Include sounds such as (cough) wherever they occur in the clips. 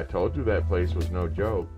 I told you that place was no joke.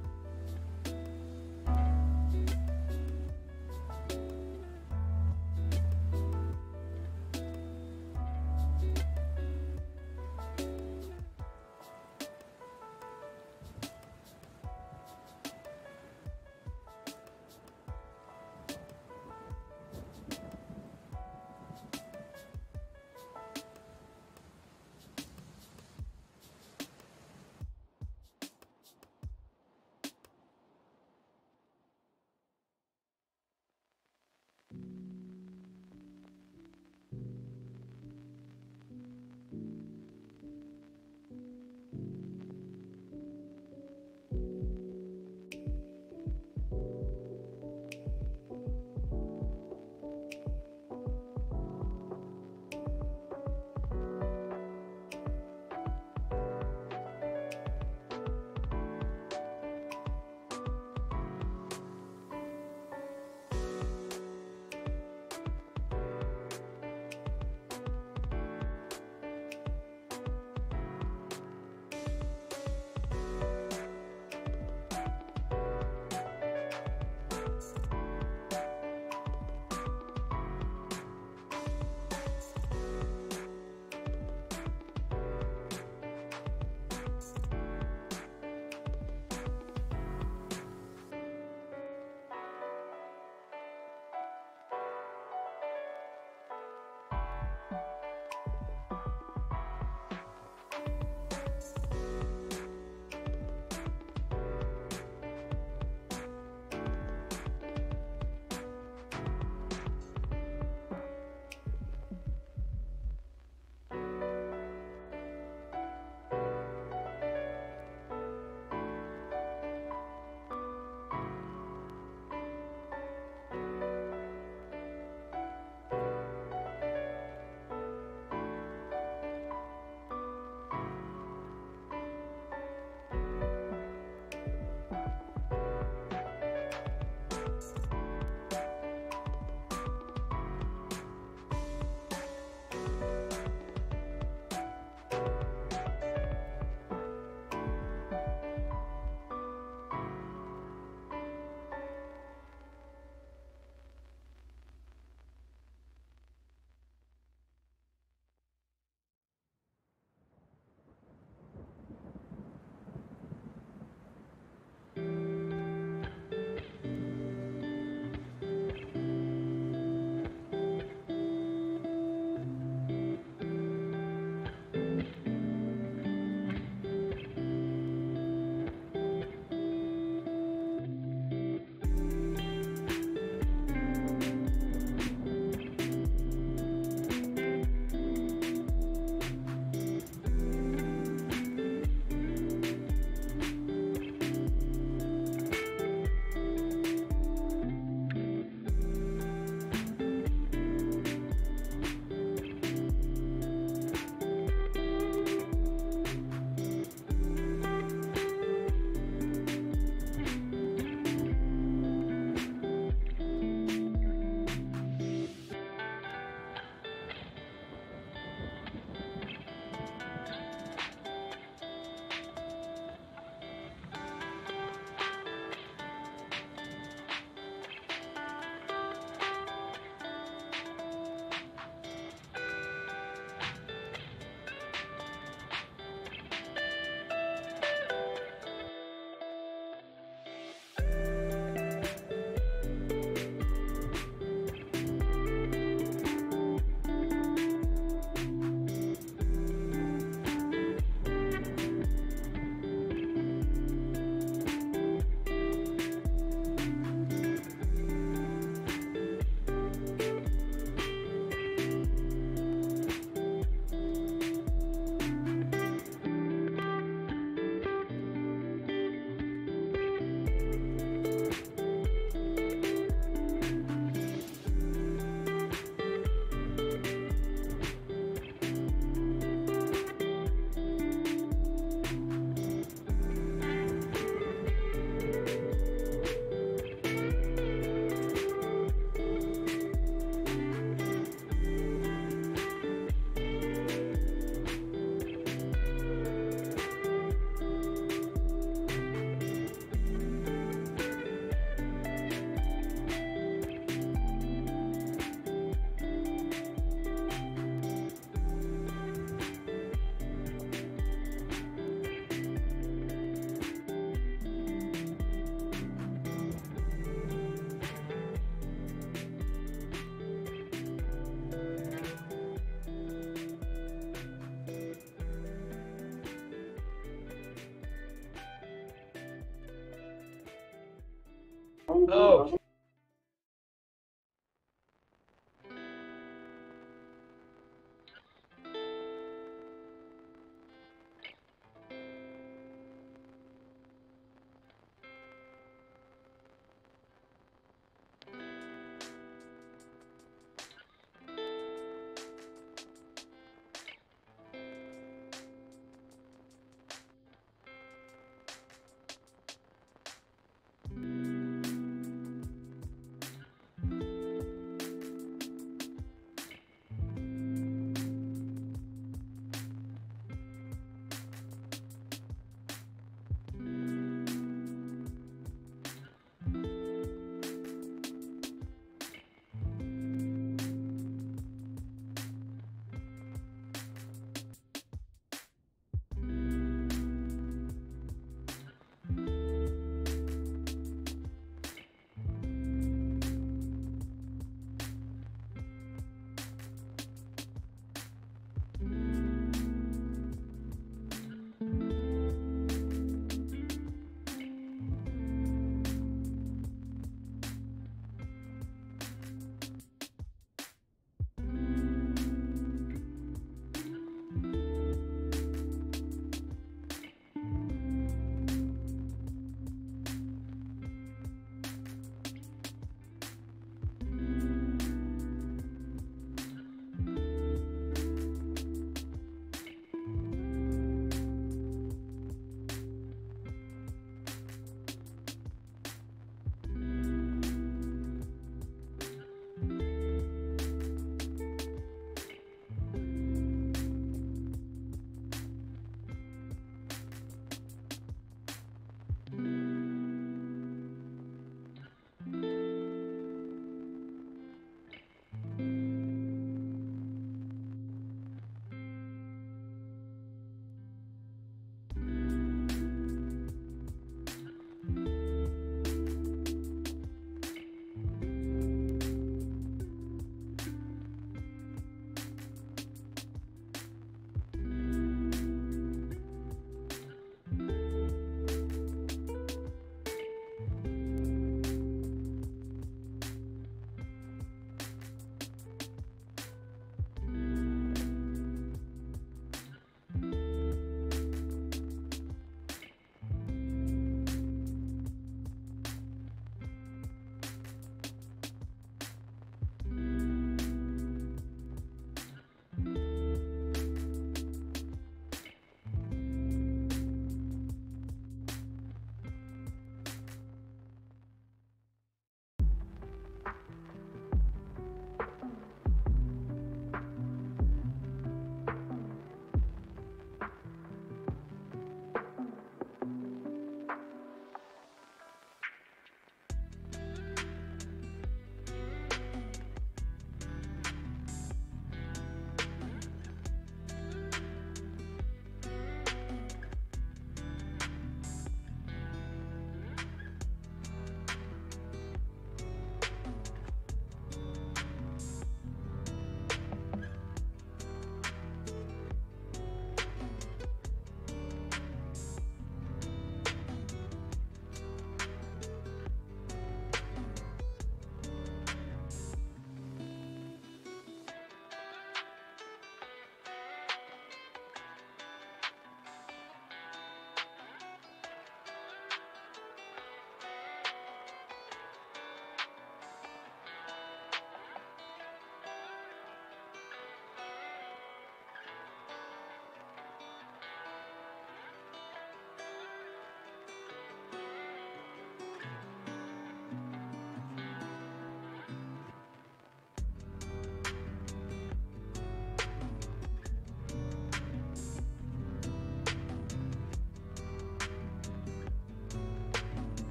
Oh. oh.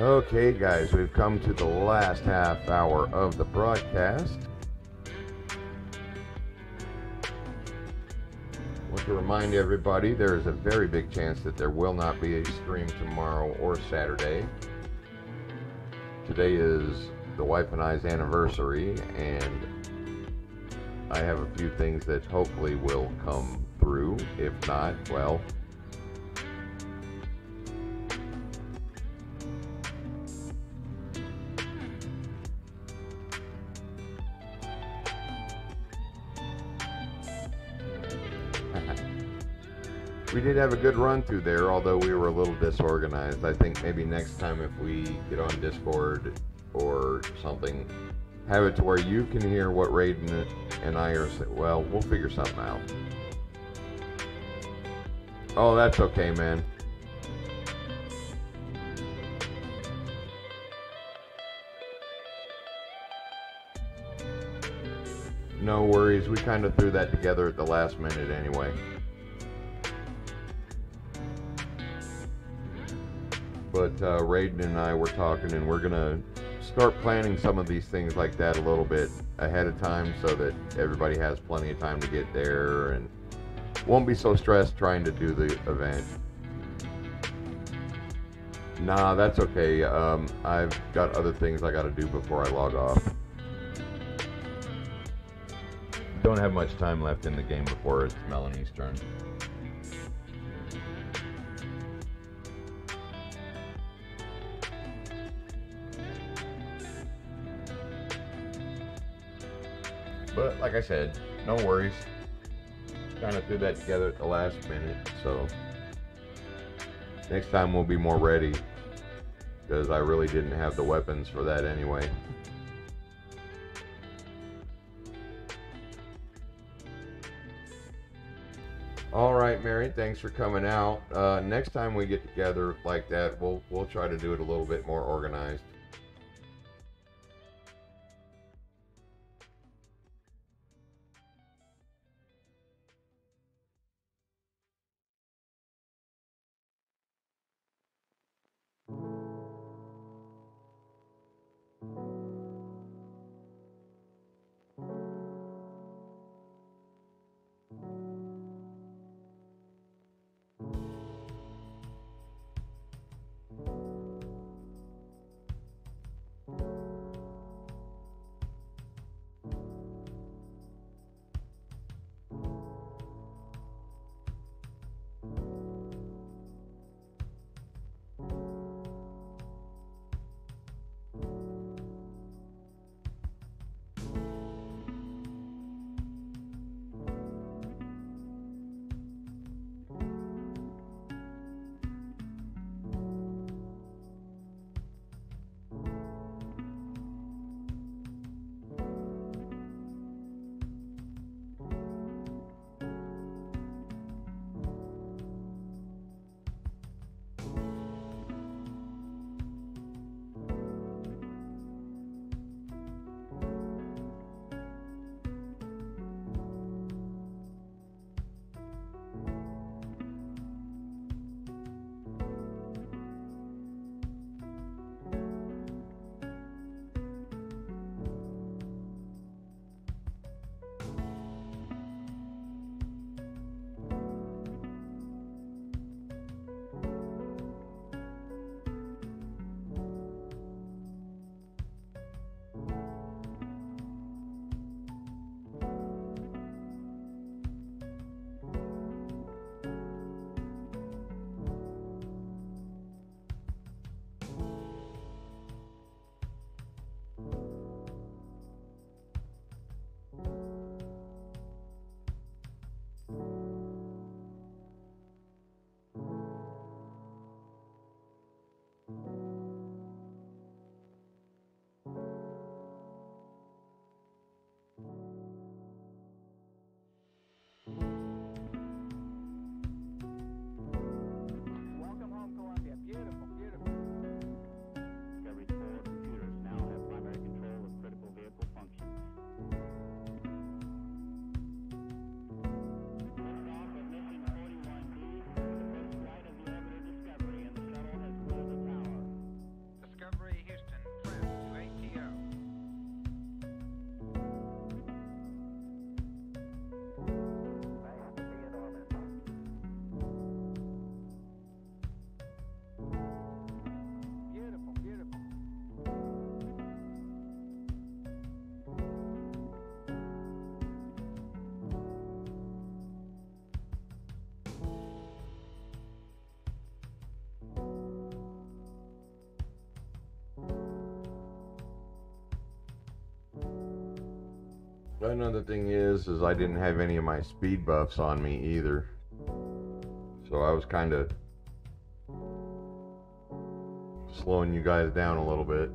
Okay, guys, we've come to the last half hour of the broadcast. I want to remind everybody there is a very big chance that there will not be a stream tomorrow or Saturday. Today is the wife and I's anniversary, and I have a few things that hopefully will come through. If not, well, we did have a good run through there, although we were a little disorganized. I think maybe next time if we get on Discord or something, have it to where you can hear what Raiden and I are saying. Well, we'll figure something out. Oh, that's okay, man. No worries. We kind of threw that together at the last minute anyway. But uh, Raiden and I were talking, and we're gonna start planning some of these things like that a little bit ahead of time, so that everybody has plenty of time to get there and won't be so stressed trying to do the event. Nah, that's okay. Um, I've got other things I got to do before I log off. Don't have much time left in the game before it's Melanie's turn. But like I said, no worries. Kind of threw that together at the last minute, so next time we'll be more ready because I really didn't have the weapons for that anyway. All right, Mary, thanks for coming out. Uh, next time we get together like that, we'll we'll try to do it a little bit more organized. Another thing is, is I didn't have any of my speed buffs on me either. So I was kind of slowing you guys down a little bit.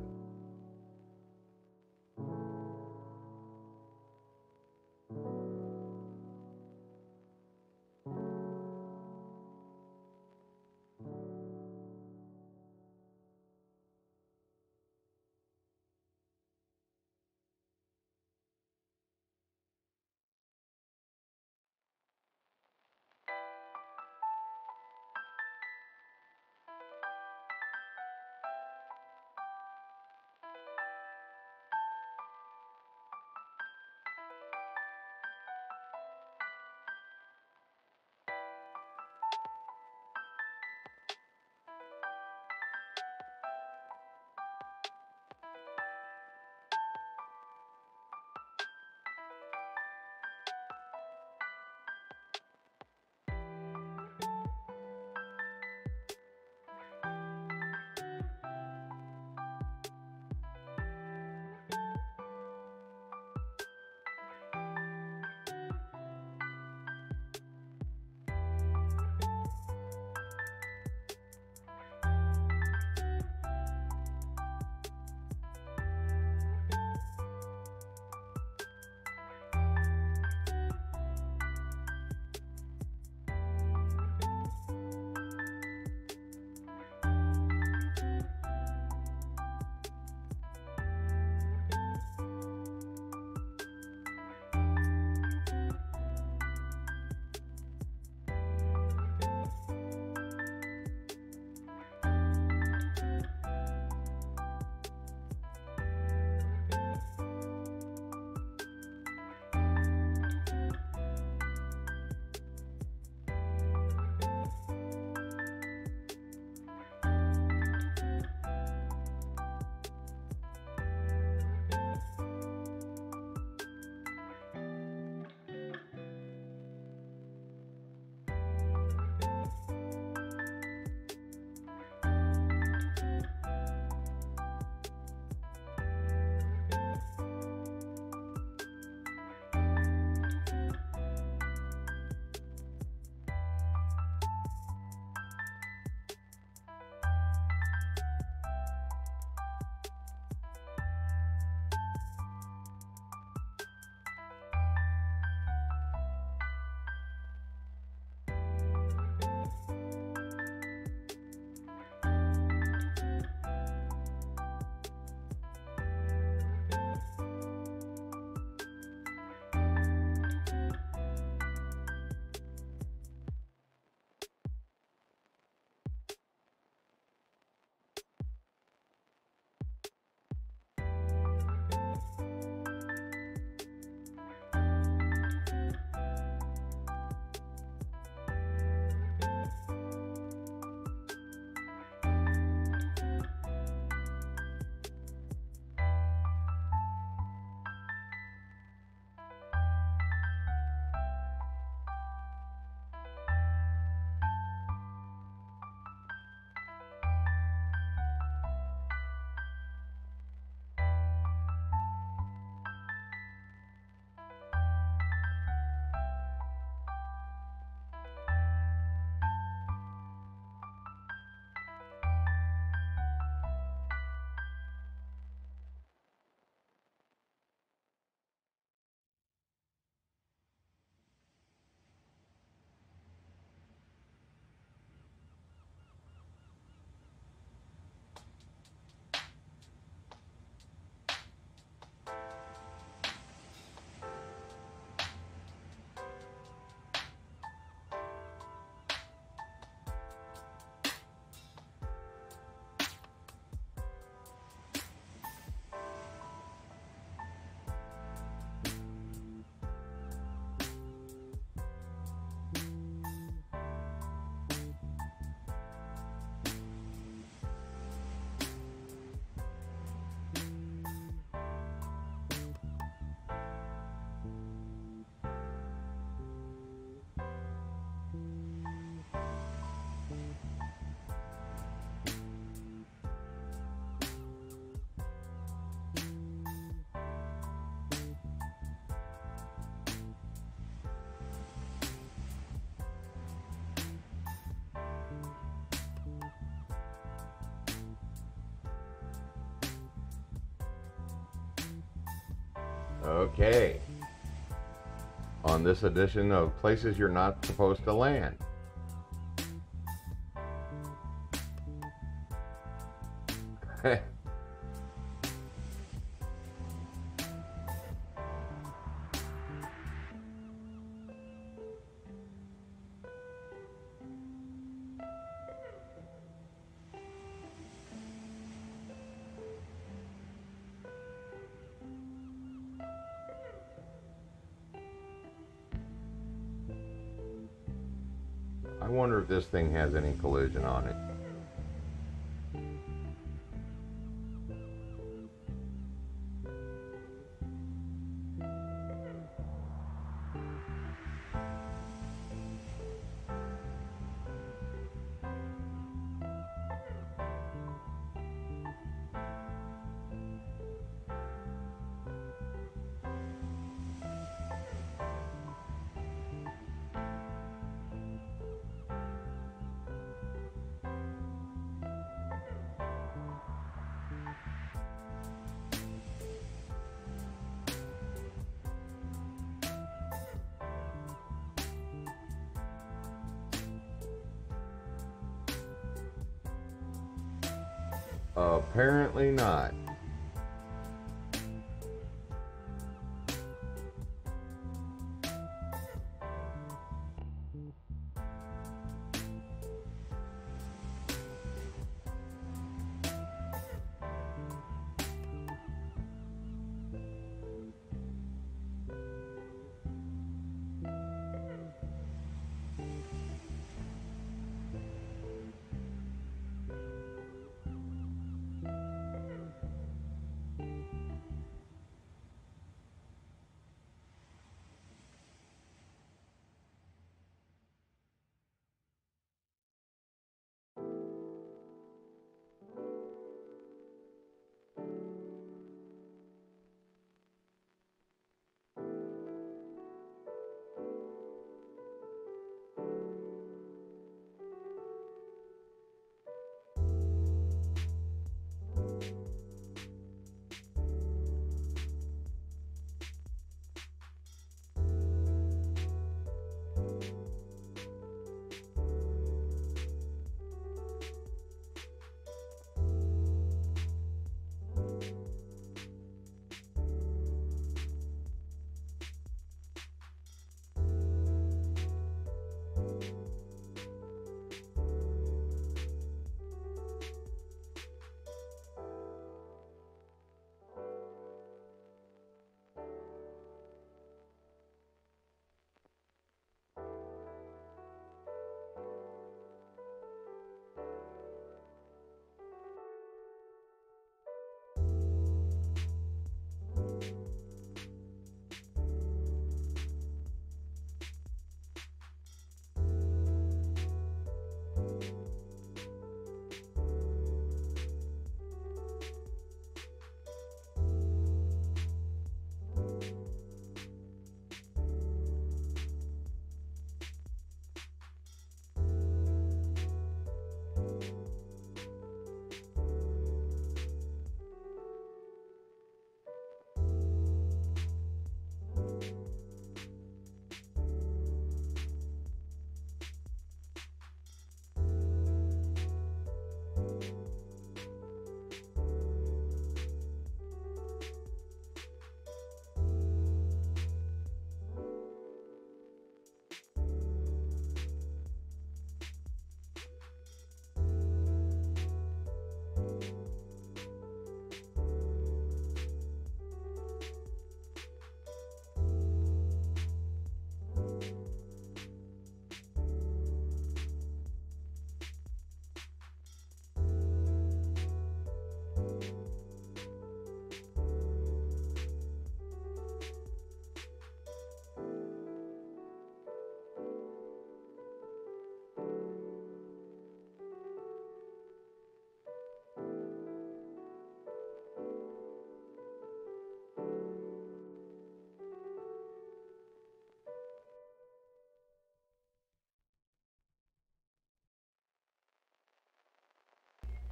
Okay. On this edition of Places You're Not Supposed to Land. (laughs) thing has any collision on it. Apparently not.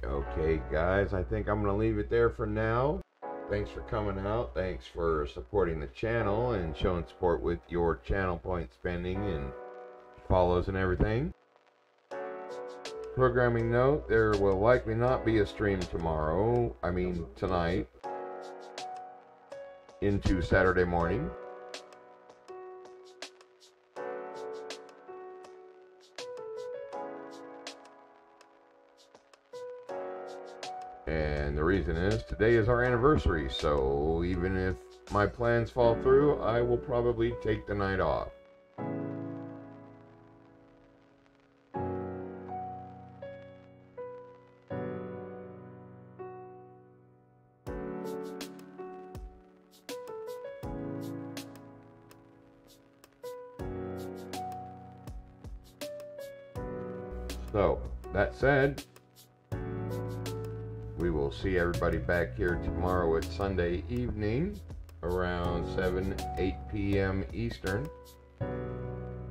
Okay, guys, I think I'm going to leave it there for now. thanks for coming out. Thanks for supporting the channel and showing support with your channel point spending and follows and everything. Programming note, there will likely not be a stream tomorrow, I mean tonight, into Saturday morning. And the reason is today is our anniversary, so even if my plans fall through, I will probably take the night off. So, that said, will see everybody back here tomorrow at Sunday evening around 7, 8 p.m. Eastern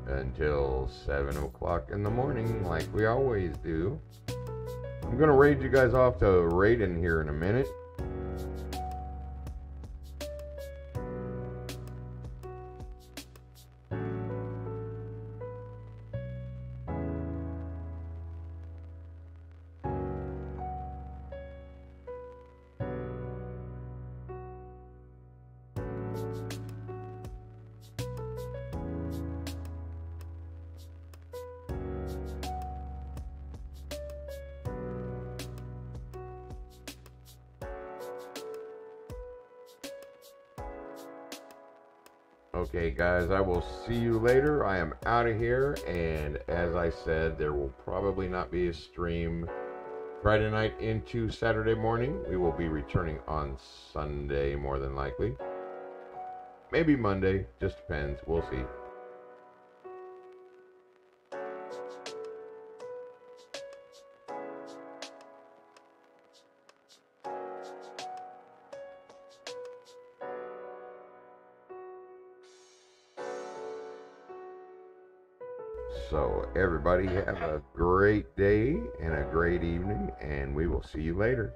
until 7 o'clock in the morning, like we always do. I'm going to raid you guys off to Raiden here in a minute. Okay, guys, I will see you later. I am out of here, and as I said, there will probably not be a stream Friday night into Saturday morning. We will be returning on Sunday, more than likely. Maybe Monday, just depends. We'll see. Everybody, have a great day and a great evening, and we will see you later.